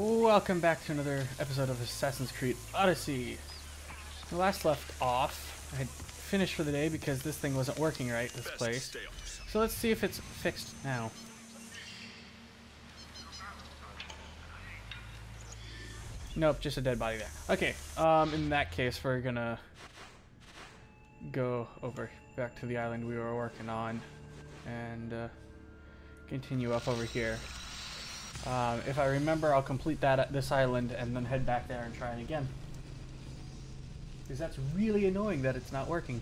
Welcome back to another episode of Assassin's Creed Odyssey. The last left off, I had finished for the day because this thing wasn't working right, this place. So let's see if it's fixed now. Nope, just a dead body there. Okay, um, in that case, we're gonna go over back to the island we were working on and uh, continue up over here. Um, if I remember, I'll complete that at this island and then head back there and try it again. Because that's really annoying that it's not working.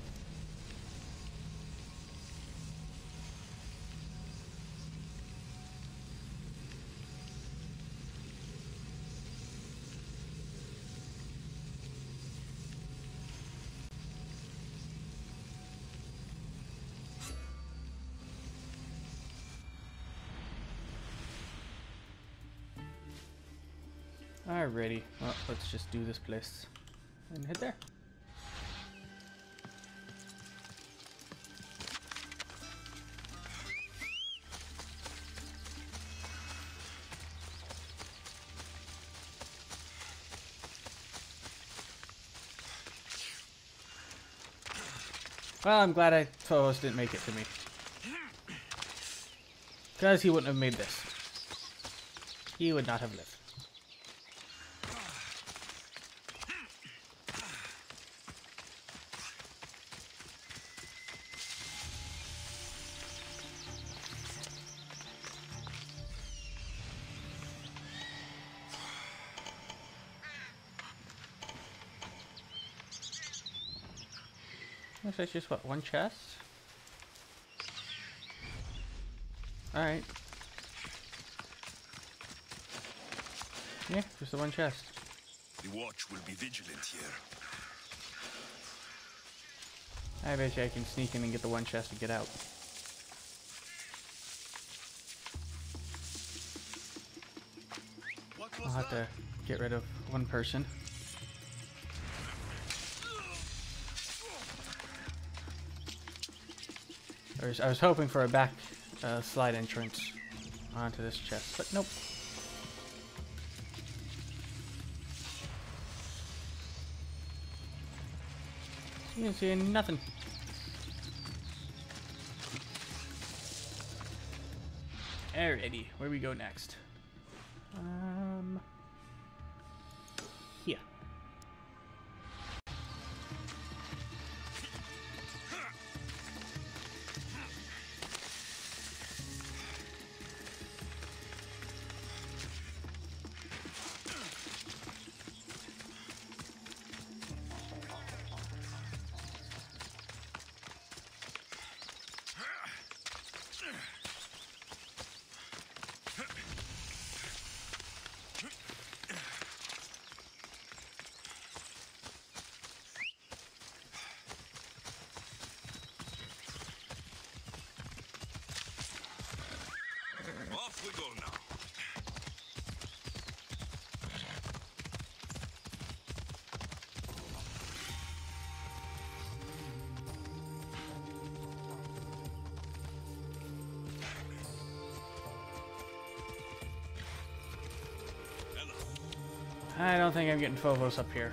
Alrighty, well, let's just do this place and hit there. Well, I'm glad I Phobos didn't make it to me. Because he wouldn't have made this. He would not have lived. Looks like just what, one chest? Alright. Yeah, just the one chest. The watch will be vigilant here. I bet you I can sneak in and get the one chest and get out. What I'll have to get rid of one person. I was, I was hoping for a back uh, slide entrance onto this chest, but nope. You can see nothing. Alrighty, where we go next? I don't think I'm getting Phobos up here.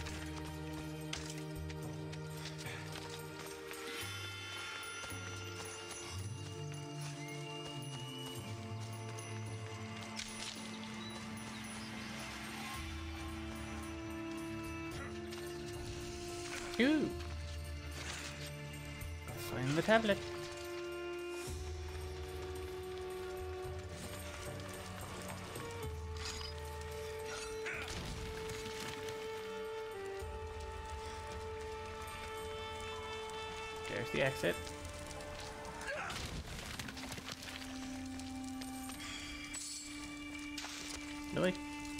Really?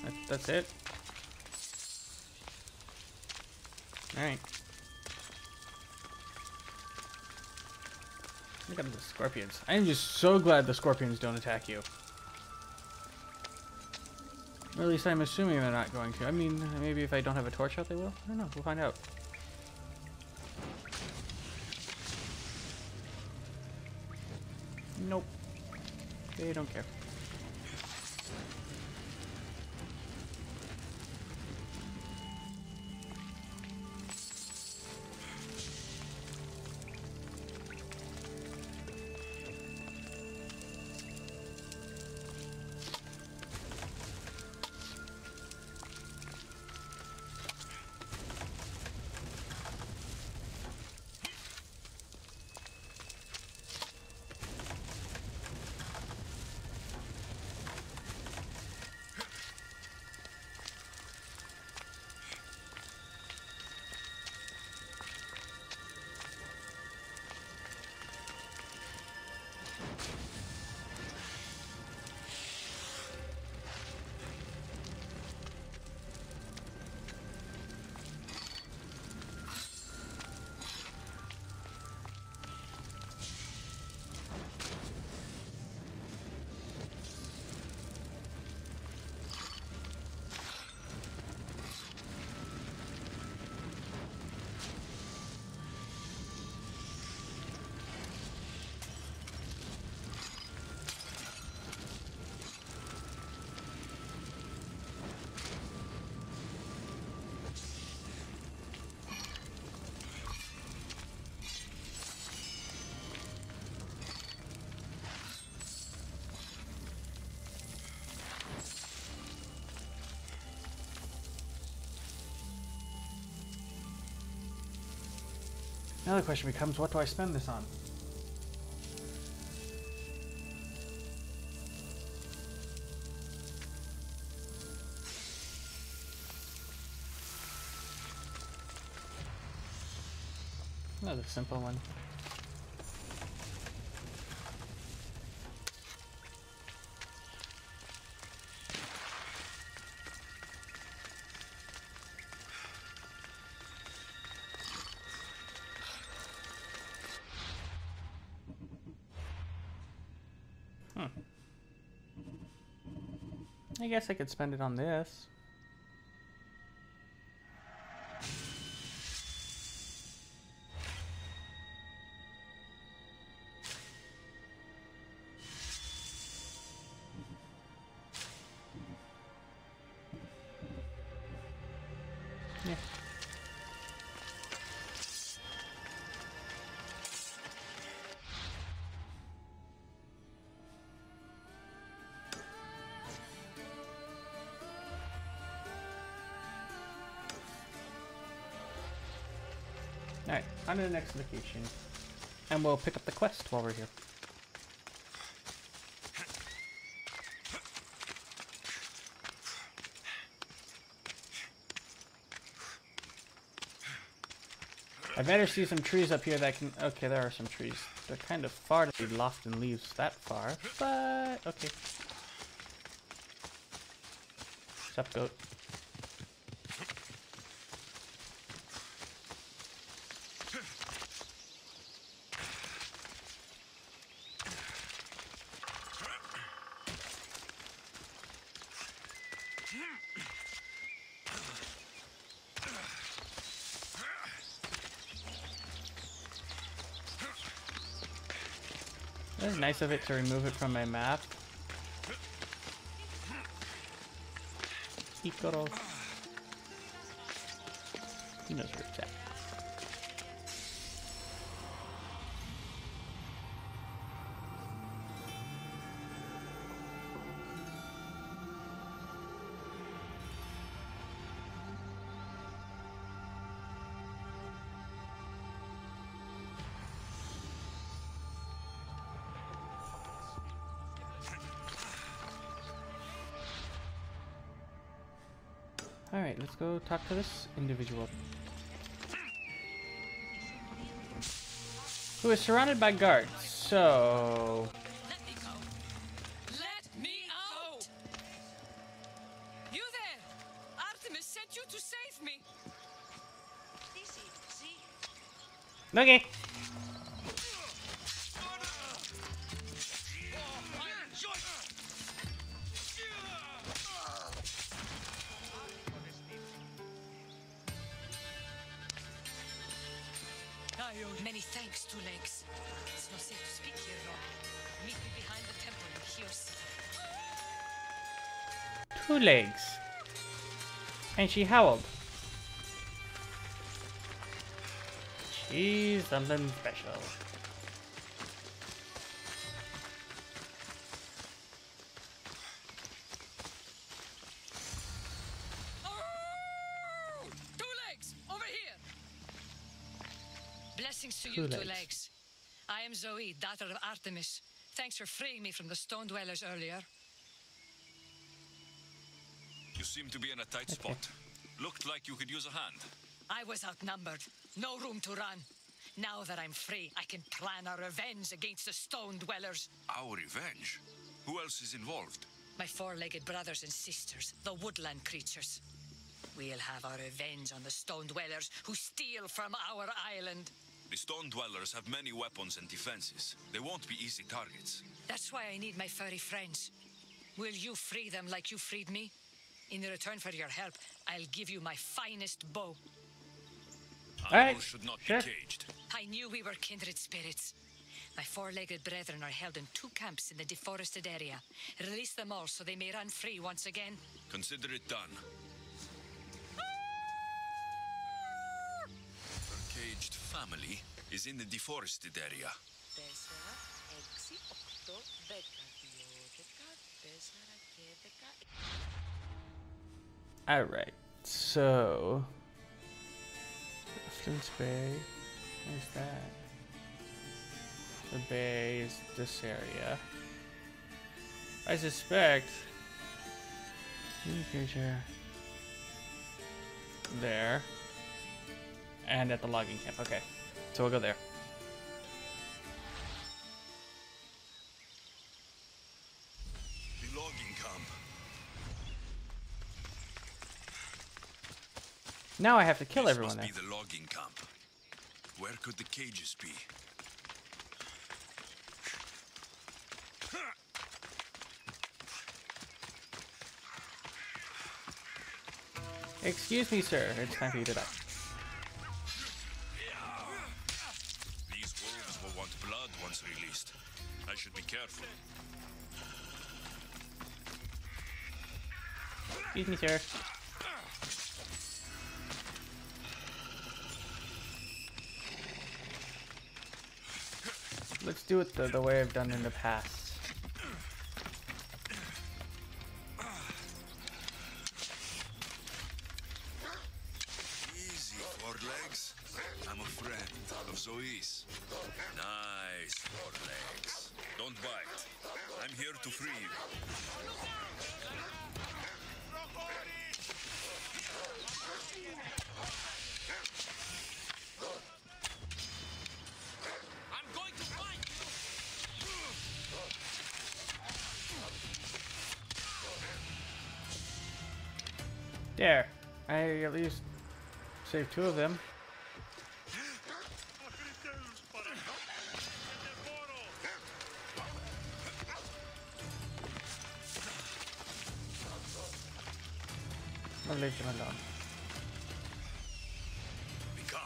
That, that's it? Alright. Look at the scorpions. I am just so glad the scorpions don't attack you. Or at least I'm assuming they're not going to. I mean, maybe if I don't have a torch out, they will? I don't know. We'll find out. Nope. They don't care. Now the question becomes, what do I spend this on? Another simple one. I guess I could spend it on this. Alright, on to the next location. And we'll pick up the quest while we're here. I better see some trees up here that can... Okay, there are some trees. They're kind of far to be loft in leaves that far, but... Okay. Sup, goat? Nice of it to remove it from my map. Ikaros. He knows where it's at. Alright, let's go talk to this individual. Who is surrounded by guards, so... Let Two Legs. It's safe to speak here. Meet me behind the temple. Two legs. And she howled. She's something special. You, Two Legs. Legs. I am Zoe, daughter of Artemis. Thanks for freeing me from the stone dwellers earlier. You seem to be in a tight spot. Looked like you could use a hand. I was outnumbered. No room to run. Now that I'm free, I can plan a revenge against the stone dwellers. Our revenge? Who else is involved? My four-legged brothers and sisters, the woodland creatures. We'll have our revenge on the stone dwellers who steal from our island. The stone dwellers have many weapons and defenses. They won't be easy targets. That's why I need my furry friends. Will you free them like you freed me? In return for your help, I'll give you my finest bow. Alright, Animals should not sure. be caged. I knew we were kindred spirits. My four-legged brethren are held in two camps in the deforested area. Release them all so they may run free once again. Consider it done. Family is in the deforested area. Alright, so. Afton's Bay. Where's that? The bay is this area. I suspect. There. And at the logging camp. Okay. So we'll go there. The logging camp. Now I have to kill this everyone must there. be the logging camp. Where could the cages be? Excuse me, sir. It's time for you to die. Excuse me, sir. Let's do it the, the way I've done in the past. Easy, four legs. I'm a friend of Zoe's. Nice, four legs. Don't bite. I'm here to free you. I'm going to fight you! There. I at least saved two of them. Become.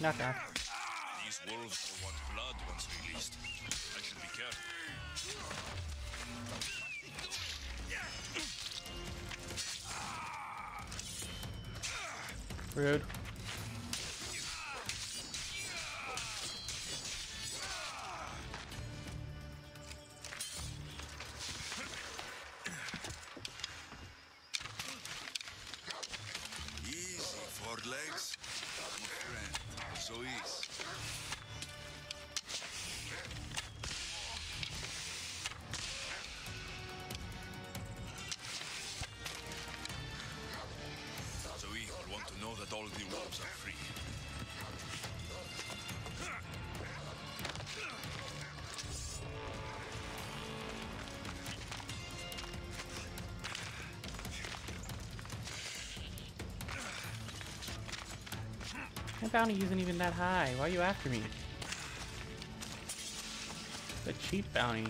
Knock knock. These wolves will want blood once released. I should be careful. Rude. My bounty isn't even that high. Why are you after me? The cheap bounty.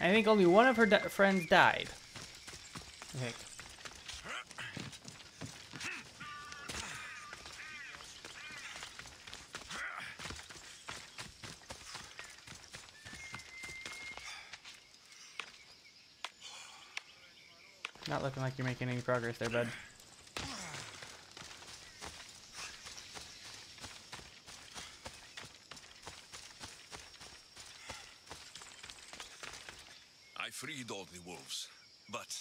I think only one of her di- friends died. Okay. Not looking like you're making any progress there, bud. I freed the wolves, but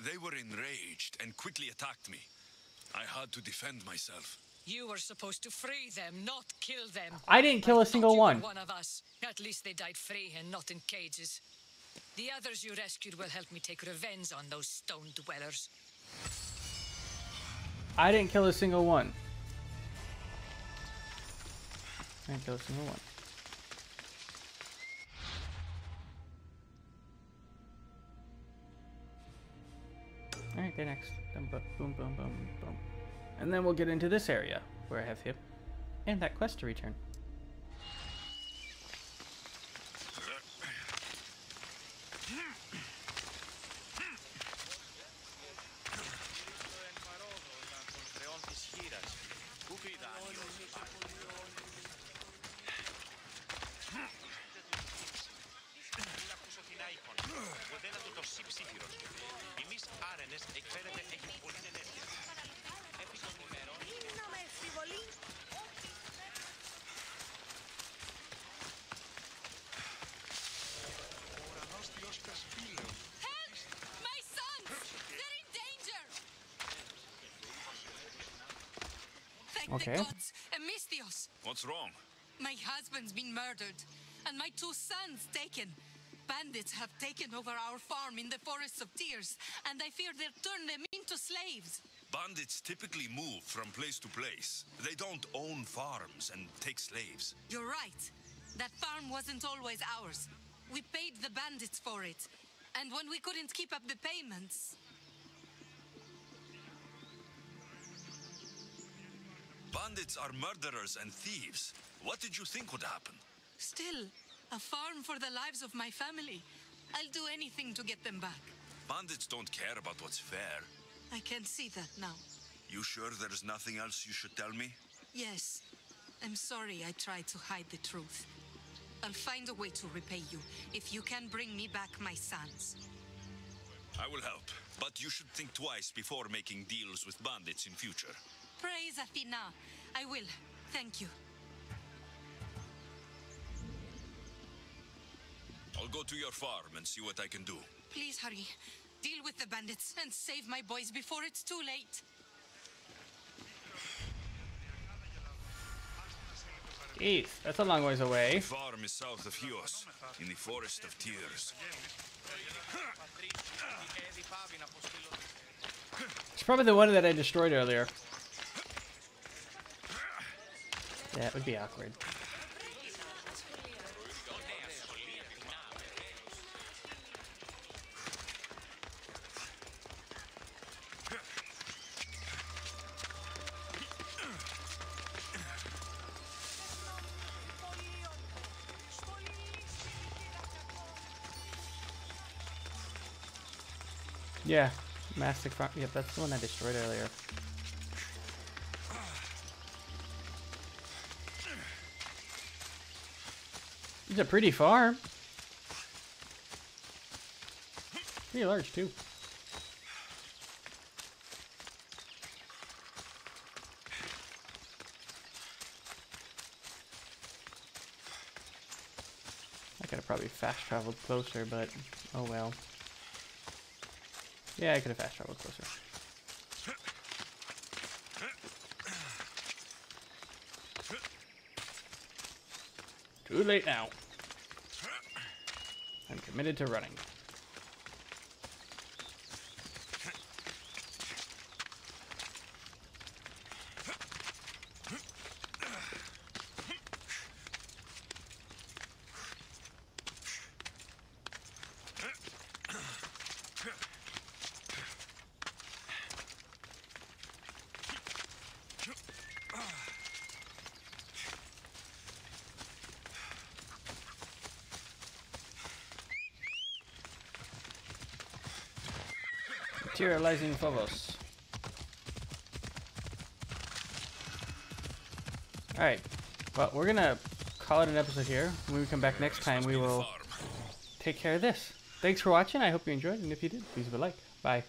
they were enraged and quickly attacked me. I had to defend myself. You were supposed to free them, not kill them. I didn't kill a single one. One of us. At least they died free and not in cages. The others you rescued will help me take revenge on those stone dwellers. I didn't kill a single one. I didn't kill a single one. They're next. Boom, boom, boom, boom. And then we'll get into this area where I have hip and that quest to return. Okay. The gods, misthios. What's wrong? My husband's been murdered, and my two sons taken. Bandits have taken over our farm in the Forests of Tears, and I fear they'll turn them into slaves. Bandits typically move from place to place. They don't own farms and take slaves. You're right. That farm wasn't always ours. We paid the bandits for it. And when we couldn't keep up the payments, Bandits are murderers and thieves. What did you think would happen? still, a farm for the lives of my family. I'll do anything to get them back. Bandits don't care about what's fair. I can see that now. You sure there's nothing else you should tell me? Yes, I'm sorry I tried to hide the truth. I'll find a way to repay you if you can bring me back my sons. I will help, but you should think twice before making deals with bandits in future. Praise Athena. I will. Thank you. I'll go to your farm and see what I can do. Please hurry. Deal with the bandits and save my boys before it's too late. Jeez, that's a long ways away. The farm is south of Chios, in the Forest of Tears. It's probably the one that I destroyed earlier. That would be awkward. Yeah, Mastic Farm. Yep, that's the one I destroyed earlier. It's a pretty farm. Pretty large too. I could have probably fast traveled closer, but oh well. Yeah, I could have fast traveled closer. Too late now. Committed to running. Materializing Phobos. Alright. Well, we're gonna call it an episode here. When we come back next time, we will take care of this. Thanks for watching. I hope you enjoyed, and if you did, please leave a like. Bye.